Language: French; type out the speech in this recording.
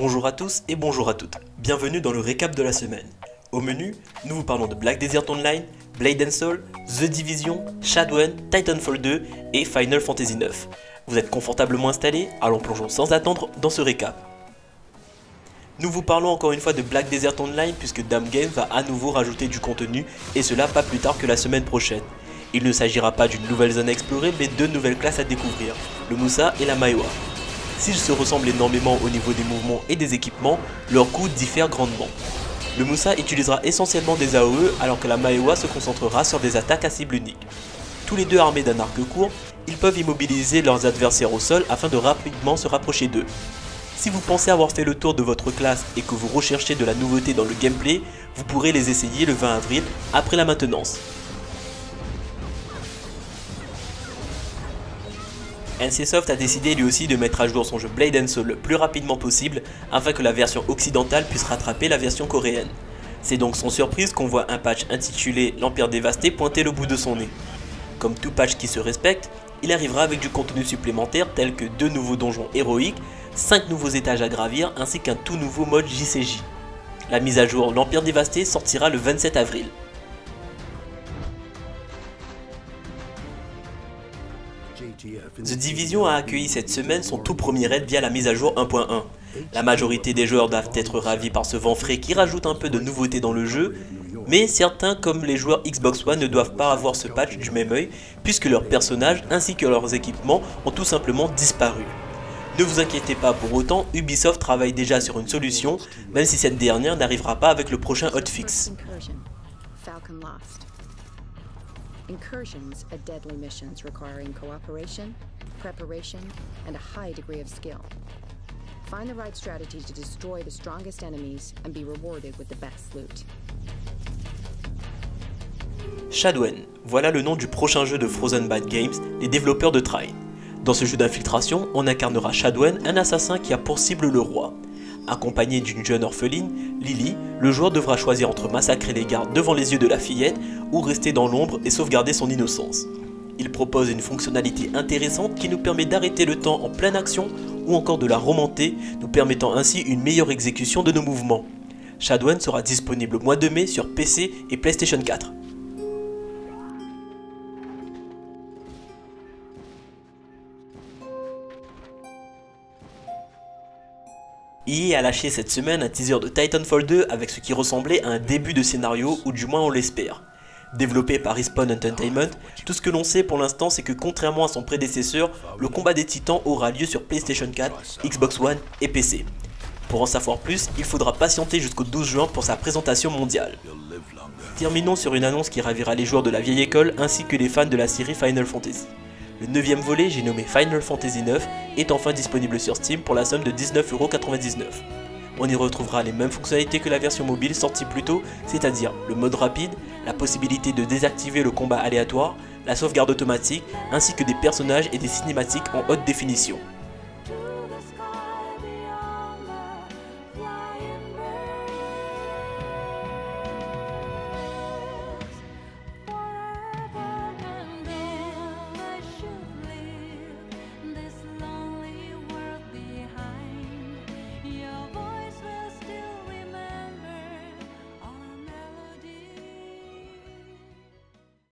Bonjour à tous et bonjour à toutes. Bienvenue dans le récap de la semaine. Au menu, nous vous parlons de Black Desert Online, Blade and Soul, The Division, Shadowrun, Titanfall 2 et Final Fantasy 9. Vous êtes confortablement installés Alors plongeons sans attendre dans ce récap. Nous vous parlons encore une fois de Black Desert Online puisque Dam Game va à nouveau rajouter du contenu et cela pas plus tard que la semaine prochaine. Il ne s'agira pas d'une nouvelle zone à explorer mais deux nouvelles classes à découvrir, le Musa et la Maiwa. S'ils se ressemblent énormément au niveau des mouvements et des équipements, leurs coûts diffèrent grandement. Le Musa utilisera essentiellement des AOE alors que la Maewa se concentrera sur des attaques à cible unique. Tous les deux armés d'un arc court, ils peuvent immobiliser leurs adversaires au sol afin de rapidement se rapprocher d'eux. Si vous pensez avoir fait le tour de votre classe et que vous recherchez de la nouveauté dans le gameplay, vous pourrez les essayer le 20 avril après la maintenance. NCSoft a décidé lui aussi de mettre à jour son jeu Blade and Soul le plus rapidement possible afin que la version occidentale puisse rattraper la version coréenne. C'est donc sans surprise qu'on voit un patch intitulé L'Empire dévasté pointer le bout de son nez. Comme tout patch qui se respecte, il arrivera avec du contenu supplémentaire tel que deux nouveaux donjons héroïques, 5 nouveaux étages à gravir ainsi qu'un tout nouveau mode JCJ. La mise à jour L'Empire dévasté sortira le 27 avril. The Division a accueilli cette semaine son tout premier raid via la mise à jour 1.1. La majorité des joueurs doivent être ravis par ce vent frais qui rajoute un peu de nouveauté dans le jeu, mais certains comme les joueurs Xbox One ne doivent pas avoir ce patch du même oeil puisque leurs personnages ainsi que leurs équipements ont tout simplement disparu. Ne vous inquiétez pas pour autant, Ubisoft travaille déjà sur une solution, même si cette dernière n'arrivera pas avec le prochain hotfix. Incursions are deadly missions requiring cooperation, preparation, and a high degree of skill. Find the right strategy to destroy the strongest enemies and be rewarded with the best loot. Shadwen, voilà le nom du prochain jeu de Frozen Bad Games, les développeurs de Trine. Dans ce jeu d'infiltration, on incarnera Shadwen, un assassin qui a pour cible le roi. Accompagné d'une jeune orpheline, Lily, le joueur devra choisir entre massacrer les gardes devant les yeux de la fillette ou rester dans l'ombre et sauvegarder son innocence. Il propose une fonctionnalité intéressante qui nous permet d'arrêter le temps en pleine action ou encore de la remonter, nous permettant ainsi une meilleure exécution de nos mouvements. Shadwen sera disponible au mois de mai sur PC et PlayStation 4. EA a lâché cette semaine un teaser de Titanfall 2 avec ce qui ressemblait à un début de scénario, ou du moins on l'espère. Développé par Respawn Entertainment, tout ce que l'on sait pour l'instant c'est que contrairement à son prédécesseur, le combat des titans aura lieu sur PlayStation 4, Xbox One et PC. Pour en savoir plus, il faudra patienter jusqu'au 12 juin pour sa présentation mondiale. Terminons sur une annonce qui ravira les joueurs de la vieille école ainsi que les fans de la série Final Fantasy. Le neuvième volet, j'ai nommé Final Fantasy IX, est enfin disponible sur Steam pour la somme de 19,99€. On y retrouvera les mêmes fonctionnalités que la version mobile sortie plus tôt, c'est-à-dire le mode rapide, la possibilité de désactiver le combat aléatoire, la sauvegarde automatique, ainsi que des personnages et des cinématiques en haute définition.